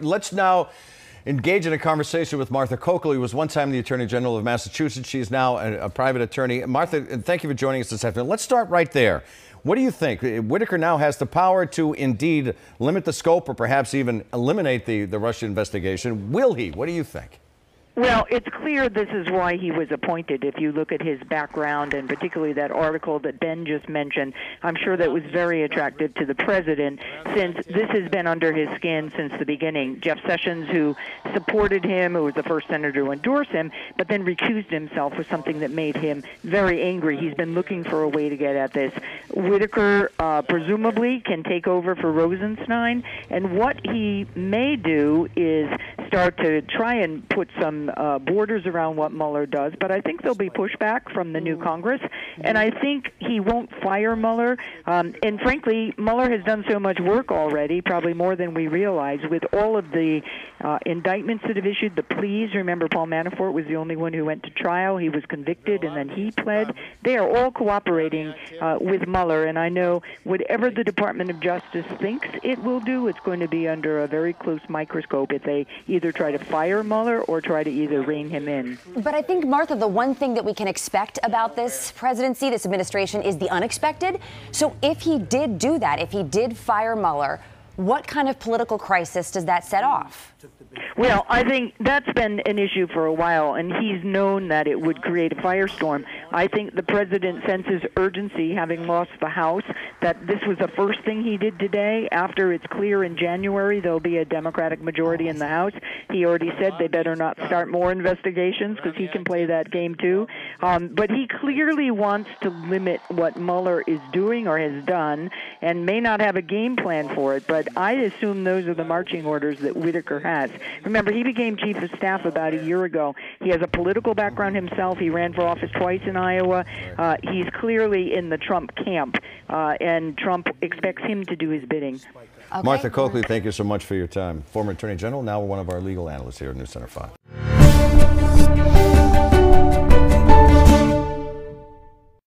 Let's now engage in a conversation with Martha Coakley, who was one time the Attorney General of Massachusetts. She's now a, a private attorney. Martha, thank you for joining us this afternoon. Let's start right there. What do you think? Whitaker now has the power to indeed limit the scope or perhaps even eliminate the, the Russia investigation. Will he? What do you think? Well, it's clear this is why he was appointed. If you look at his background and particularly that article that Ben just mentioned, I'm sure that was very attractive to the president since this has been under his skin since the beginning. Jeff Sessions, who supported him, who was the first senator to endorse him, but then recused himself was something that made him very angry. He's been looking for a way to get at this. Whitaker uh, presumably can take over for Rosenstein, and what he may do is start to try and put some uh, borders around what Mueller does, but I think there'll be pushback from the new Congress, and I think he won't fire Mueller. Um, and frankly, Mueller has done so much work already, probably more than we realize, with all of the uh, indictments that have issued, the pleas. Remember, Paul Manafort was the only one who went to trial. He was convicted, and then he pled. They are all cooperating uh, with Mueller, and I know whatever the Department of Justice thinks it will do, it's going to be under a very close microscope if they either try to fire Mueller or try to either rein him in. But I think, Martha, the one thing that we can expect about this presidency, this administration, is the unexpected. So if he did do that, if he did fire Mueller, what kind of political crisis does that set off? Well, I think that's been an issue for a while, and he's known that it would create a firestorm. I think the president senses urgency, having lost the House, that this was the first thing he did today. After it's clear in January there'll be a Democratic majority in the House, he already said they better not start more investigations because he can play that game too. Um, but he clearly wants to limit what Mueller is doing or has done, and may not have a game plan for it. But I assume those are the marching orders that Whitaker has. Remember, he became chief of staff about a year ago. He has a political background himself. He ran for office twice in Iowa. Uh, he's clearly in the Trump camp, uh, and Trump expects him to do his bidding. Okay. Martha Coakley, thank you so much for your time. Former Attorney General, now one of our legal analysts here at News Center 5.